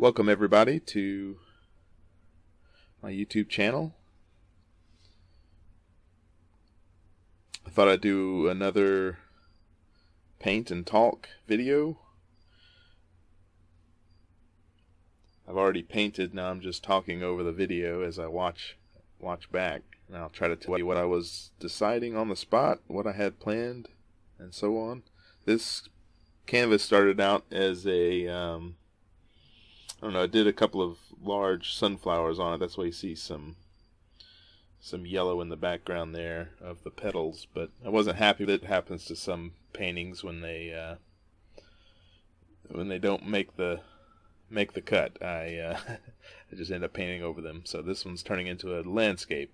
Welcome everybody to my YouTube channel. I thought I'd do another paint and talk video. I've already painted, now I'm just talking over the video as I watch watch back. And I'll try to tell you what I was deciding on the spot, what I had planned, and so on. This canvas started out as a um, I don't know, I did a couple of large sunflowers on it. That's why you see some some yellow in the background there of the petals. But I wasn't happy that it happens to some paintings when they uh, when they don't make the make the cut. I uh, I just end up painting over them. So this one's turning into a landscape.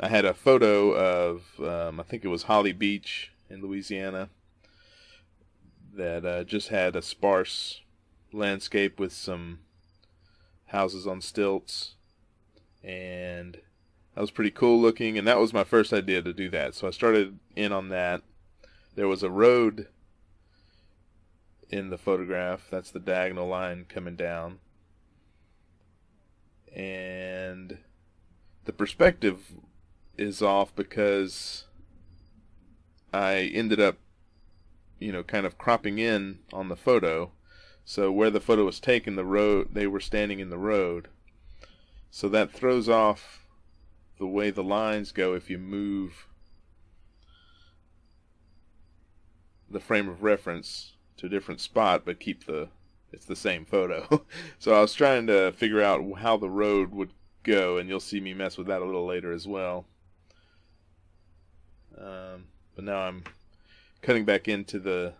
I had a photo of um, I think it was Holly Beach in Louisiana that uh, just had a sparse landscape with some houses on stilts, and that was pretty cool looking. And that was my first idea to do that. So I started in on that. There was a road in the photograph. That's the diagonal line coming down. And the perspective is off because I ended up, you know, kind of cropping in on the photo so where the photo was taken, the road they were standing in the road. So that throws off the way the lines go if you move the frame of reference to a different spot but keep the it's the same photo. so I was trying to figure out how the road would go and you'll see me mess with that a little later as well. Um, but now I'm cutting back into the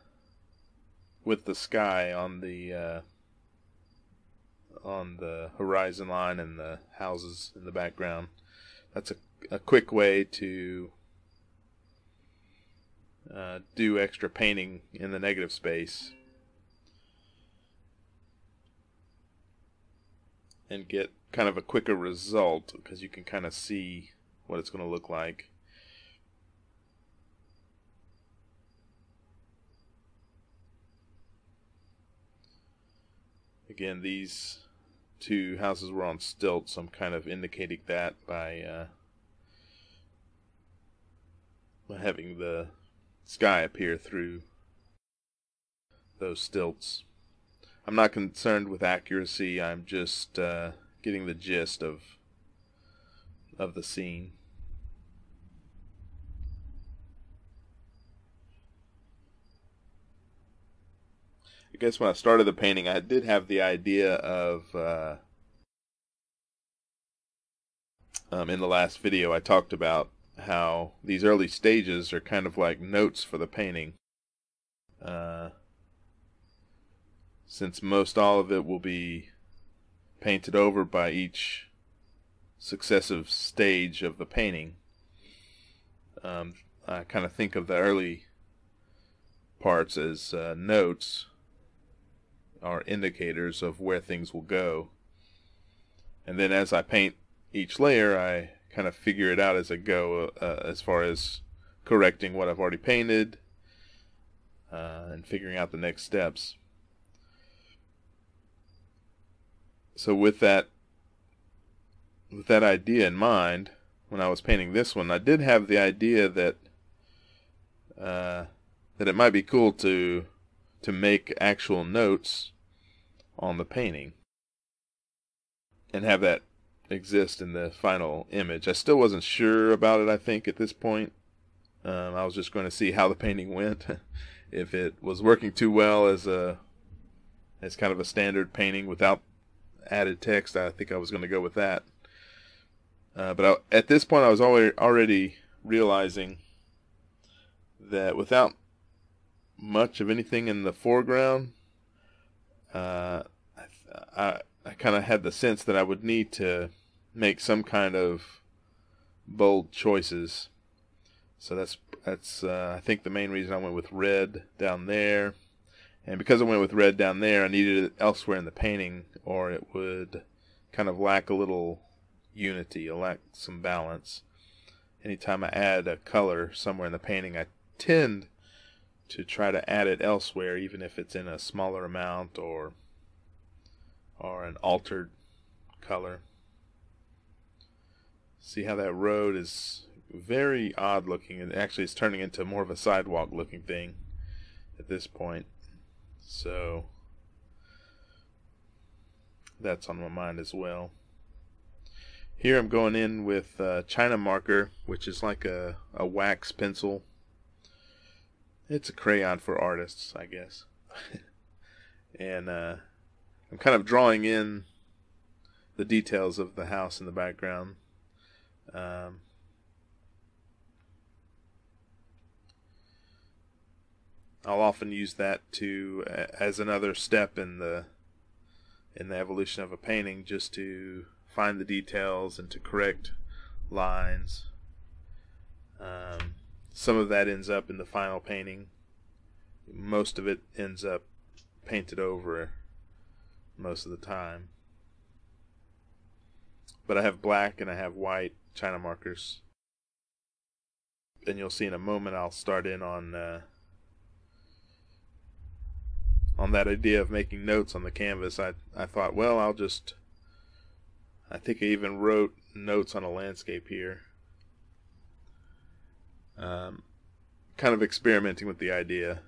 with the sky on the uh, on the horizon line and the houses in the background. That's a, a quick way to uh, do extra painting in the negative space and get kind of a quicker result because you can kind of see what it's going to look like. Again, these two houses were on stilts, I'm kind of indicating that by, uh, having the sky appear through those stilts. I'm not concerned with accuracy, I'm just uh, getting the gist of of the scene. I guess when I started the painting, I did have the idea of. Uh, um, in the last video, I talked about how these early stages are kind of like notes for the painting. Uh, since most all of it will be painted over by each successive stage of the painting, um, I kind of think of the early parts as uh, notes are indicators of where things will go. And then as I paint each layer, I kind of figure it out as I go uh, as far as correcting what I've already painted uh, and figuring out the next steps. So with that with that idea in mind, when I was painting this one, I did have the idea that uh, that it might be cool to to make actual notes on the painting and have that exist in the final image. I still wasn't sure about it, I think, at this point. Um, I was just going to see how the painting went. if it was working too well as a as kind of a standard painting without added text, I think I was going to go with that. Uh, but I, at this point, I was already already realizing that without much of anything in the foreground, uh, I, I kind of had the sense that I would need to make some kind of bold choices. So that's that's uh, I think the main reason I went with red down there, and because I went with red down there, I needed it elsewhere in the painting, or it would kind of lack a little unity, lack some balance. Anytime I add a color somewhere in the painting, I tend to try to add it elsewhere, even if it's in a smaller amount or or an altered color. See how that road is very odd looking and actually it's turning into more of a sidewalk looking thing at this point. So that's on my mind as well. Here I'm going in with uh, China marker, which is like a, a wax pencil. It's a crayon for artists, I guess. and uh, I'm kind of drawing in the details of the house in the background. Um, I'll often use that to as another step in the in the evolution of a painting, just to find the details and to correct lines. Um, some of that ends up in the final painting. Most of it ends up painted over most of the time. But I have black and I have white China markers. And you'll see in a moment I'll start in on uh, on that idea of making notes on the canvas. I I thought, well, I'll just I think I even wrote notes on a landscape here. Um, kind of experimenting with the idea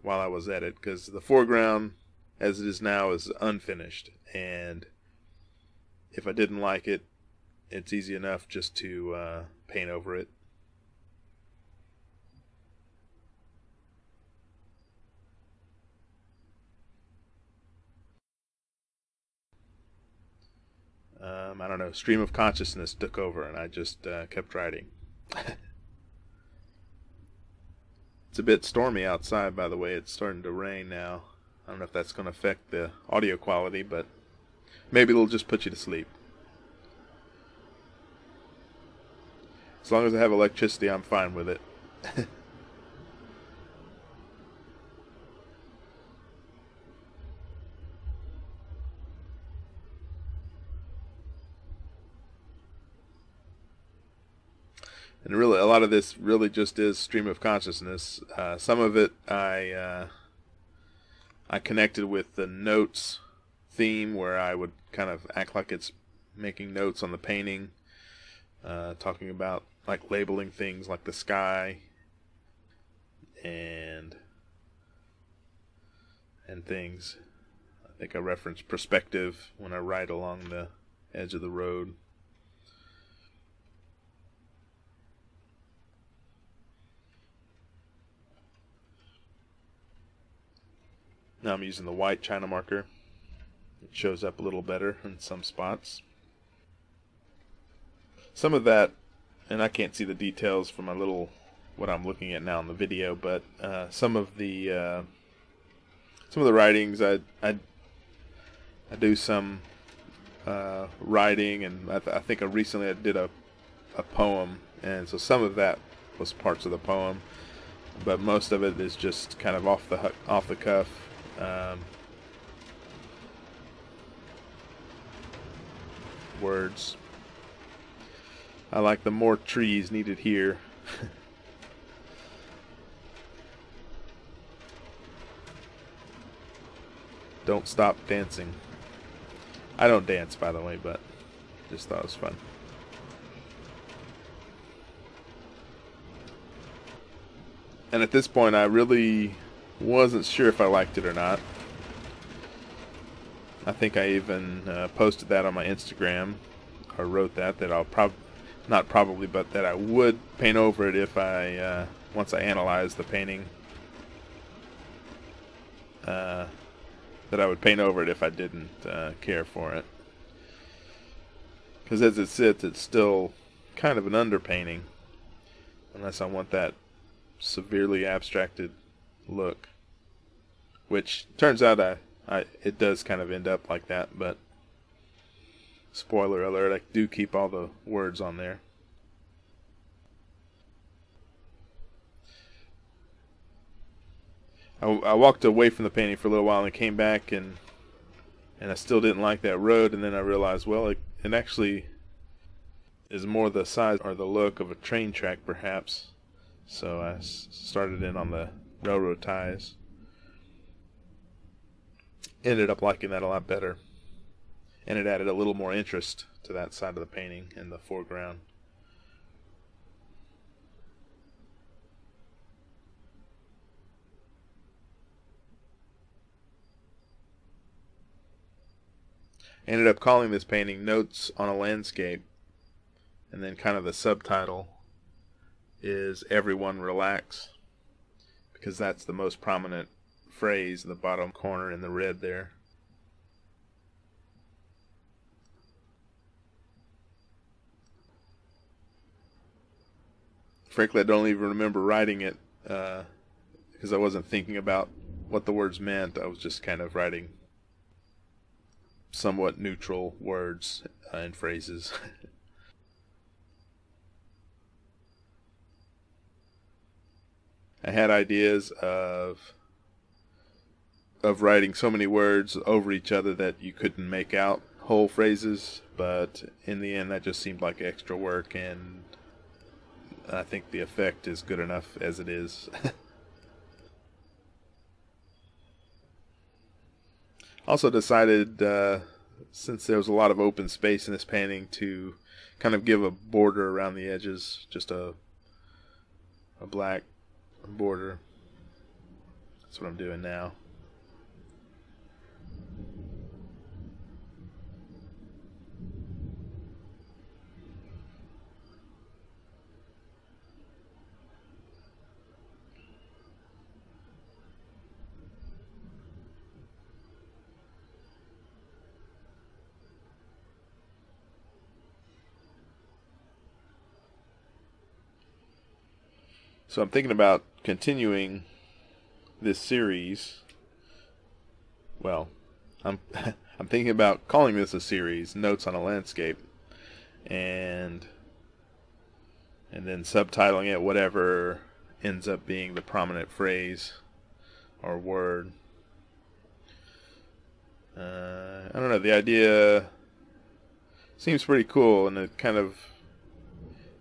while I was at it because the foreground as it is now is unfinished and if I didn't like it it's easy enough just to uh, paint over it. Um, I don't know, stream of consciousness took over and I just uh, kept writing. it's a bit stormy outside, by the way. It's starting to rain now. I don't know if that's going to affect the audio quality, but maybe it'll just put you to sleep. As long as I have electricity, I'm fine with it. and really, a lot of this really just is stream of consciousness. Uh, some of it I uh, I connected with the notes theme, where I would kind of act like it's making notes on the painting, uh, talking about like labeling things like the sky and and things. I think I reference perspective when I ride along the edge of the road. Now I'm using the white China marker. It shows up a little better in some spots. Some of that and I can't see the details from my little what I'm looking at now in the video, but uh, some of the uh, some of the writings I I, I do some uh, writing, and I, th- I, think I recently I did a a poem, and so some of that was parts of the poem, but most of it is just kind of off the off the cuff. Um, words I like the more trees needed here. don't stop dancing. I don't dance, by the way, but just thought it was fun. And at this point, I really wasn't sure if I liked it or not. I think I even uh, posted that on my Instagram, or wrote that, that I'll probably not probably, but that I would paint over it if I uh, once I analyze the painting. Uh, that I would paint over it if I didn't uh, care for it. Because as it sits, it's still kind of an underpainting, unless I want that severely abstracted look. Which turns out I, I it does kind of end up like that, but Spoiler alert, I do keep all the words on there. I, I walked away from the painting for a little while and came back and and I still didn't like that road and then I realized well it, it actually is more the size or the look of a train track perhaps so I started in on the railroad ties ended up liking that a lot better and it added a little more interest to that side of the painting in the foreground. ended up calling this painting Notes on a Landscape. And then kind of the subtitle is Everyone Relax. Because that's the most prominent phrase in the bottom corner in the red there. Frankly, I don't even remember writing it because uh, I wasn't thinking about what the words meant. I was just kind of writing somewhat neutral words uh, and phrases. I had ideas of of writing so many words over each other that you couldn't make out whole phrases, but in the end that just seemed like extra work and I think the effect is good enough as it is. Also decided, uh, since there was a lot of open space in this painting, to kind of give a border around the edges, just a a black border. That's what I'm doing now. So I'm thinking about continuing this series. Well, I'm I'm thinking about calling this a series, Notes on a Landscape, and and then subtitling it whatever ends up being the prominent phrase or word. Uh, I don't know. The idea seems pretty cool, and it kind of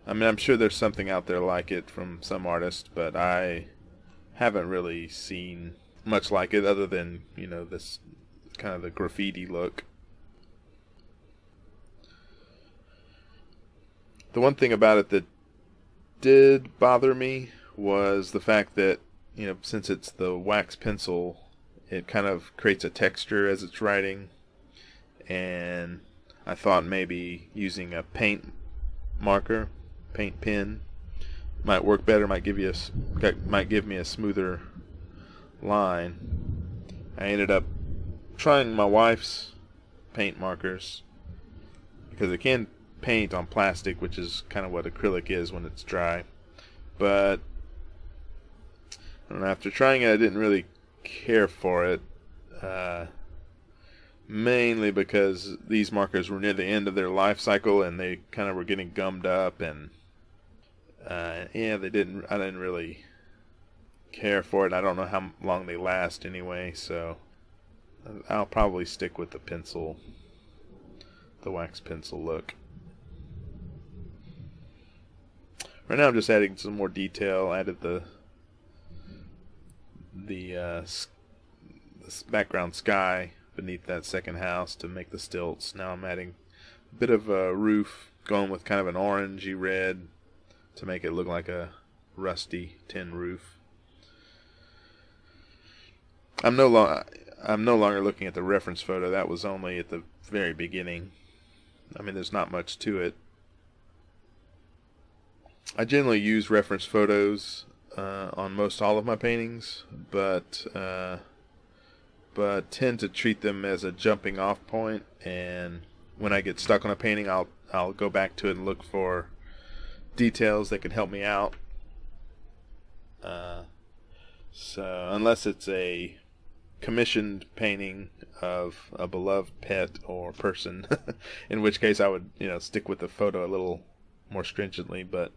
I mean, I'm sure there's something out there like it from some artist, but I haven't really seen much like it other than, you know, this kind of the graffiti look. The one thing about it that did bother me was the fact that, you know, since it's the wax pencil, it kind of creates a texture as it's writing. And I thought maybe using a paint marker paint pen might work better. Might give you a might give me a smoother line. I ended up trying my wife's paint markers because it can paint on plastic, which is kind of what acrylic is when it's dry. But after trying it, I didn't really care for it. Uh, mainly because these markers were near the end of their life cycle and they kind of were getting gummed up and uh, yeah, they didn't. I didn't really care for it. I don't know how long they last anyway, so I'll probably stick with the pencil, the wax pencil look. Right now, I'm just adding some more detail. Added the the, uh, the background sky beneath that second house to make the stilts. Now I'm adding a bit of a roof, going with kind of an orangey red to make it look like a rusty tin roof. I'm no longer I'm no longer looking at the reference photo. That was only at the very beginning. I mean, there's not much to it. I generally use reference photos uh, on most all of my paintings, but uh, but tend to treat them as a jumping off point. And when I get stuck on a painting, I'll I'll go back to it and look for details that can help me out. Uh, so unless it's a commissioned painting of a beloved pet or person, in which case I would you know stick with the photo a little more stringently, but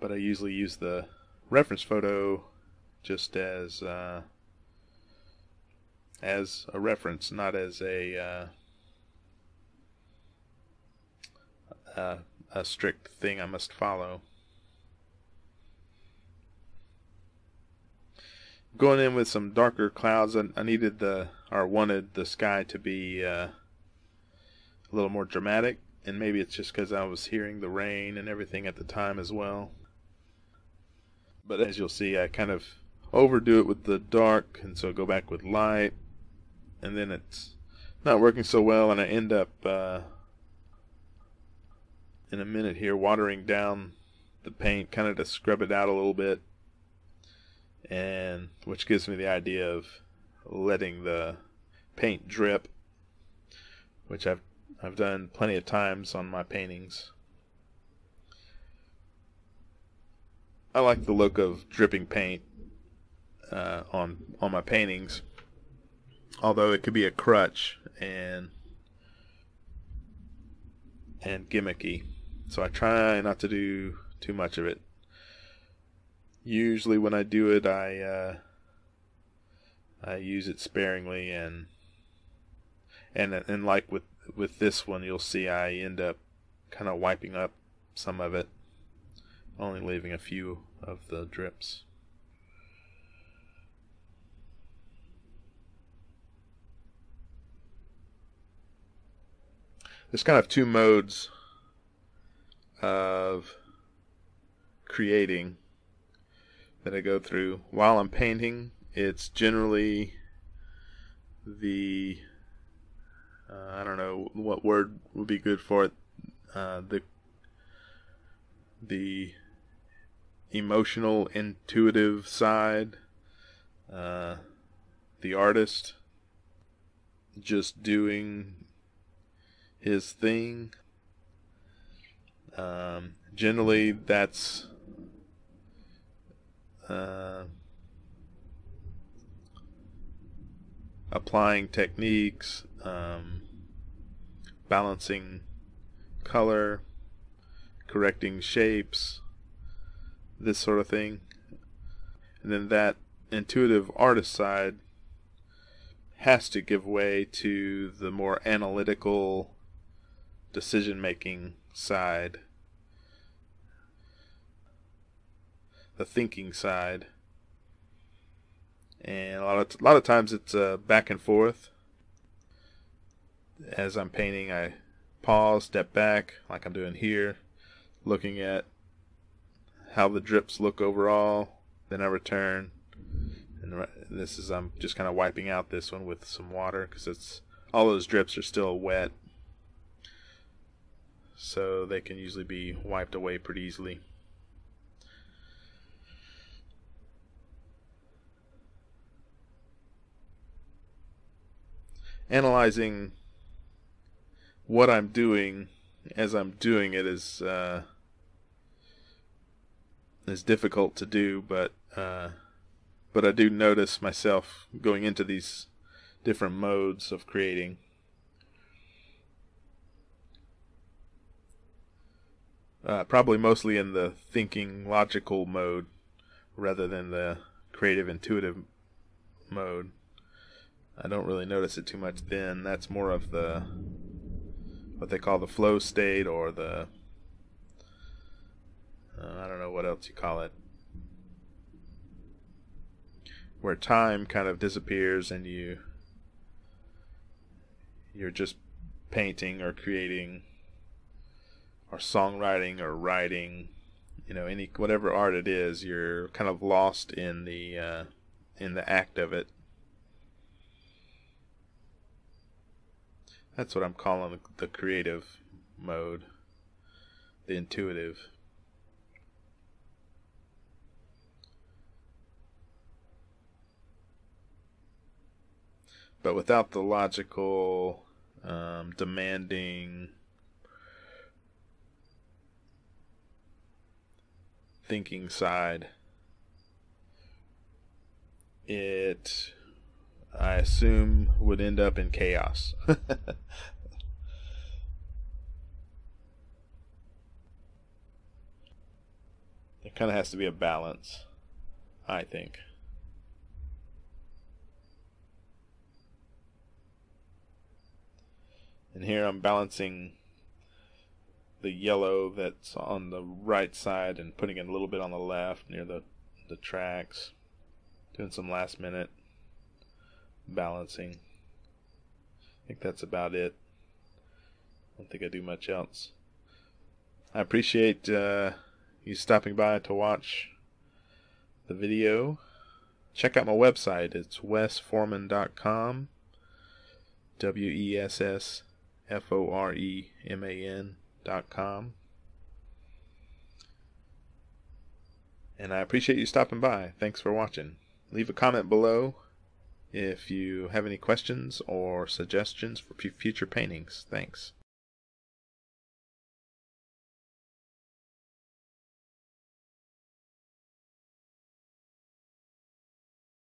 but I usually use the reference photo just as uh, as a reference, not as a uh, uh, a strict thing I must follow. Going in with some darker clouds, I, I needed the or wanted the sky to be uh, a little more dramatic, and maybe it's just because I was hearing the rain and everything at the time as well. But as you'll see, I kind of overdo it with the dark, and so go back with light, and then it's not working so well, and I end up uh, in a minute here watering down the paint, kind of to scrub it out a little bit, and which gives me the idea of letting the paint drip, which I've I've done plenty of times on my paintings. I like the look of dripping paint uh, on on my paintings, although it could be a crutch and and gimmicky. So I try not to do too much of it. Usually, when I do it, I uh, I use it sparingly and and and like with with this one, you'll see I end up kind of wiping up some of it, only leaving a few of the drips. There's kind of two modes of creating that I go through. While I'm painting, it's generally the uh, I don't know what word would be good for it. Uh, the the emotional, intuitive side, uh, the artist just doing his thing. Um, generally, that's uh, applying techniques, um, balancing color, correcting shapes, this sort of thing. And then that intuitive artist side has to give way to the more analytical decision making side, the thinking side. And a lot of a lot of times it's uh, back and forth. As I'm painting, I pause, step back, like I'm doing here, looking at how the drips look overall. Then I return, and this is I'm just kind of wiping out this one with some water because it's all those drips are still wet, so they can usually be wiped away pretty easily. Analyzing what I'm doing as I'm doing it is uh, is difficult to do, but uh, but I do notice myself going into these different modes of creating. Uh, probably mostly in the thinking logical mode rather than the creative intuitive mode. I don't really notice it too much then. That's more of the what they call the flow state or the uh, I don't know what else you call it. Where time kind of disappears and you you're just painting or creating or songwriting or writing, you know, any whatever art it is, you're kind of lost in the uh, in the act of it. That's what I'm calling the creative mode, the intuitive. but without the logical, um, demanding, thinking side, it, I assume, would end up in chaos. there kind of has to be a balance, I think. And here I'm balancing the yellow that's on the right side and putting it a little bit on the left near the, the tracks. Doing some last minute balancing. I think that's about it. I don't think I do much else. I appreciate uh, you stopping by to watch the video. Check out my website. It's wessforeman.com. W E S S F O R E M A N com. And I appreciate you stopping by. Thanks for watching. Leave a comment below if you have any questions or suggestions for future paintings. Thanks.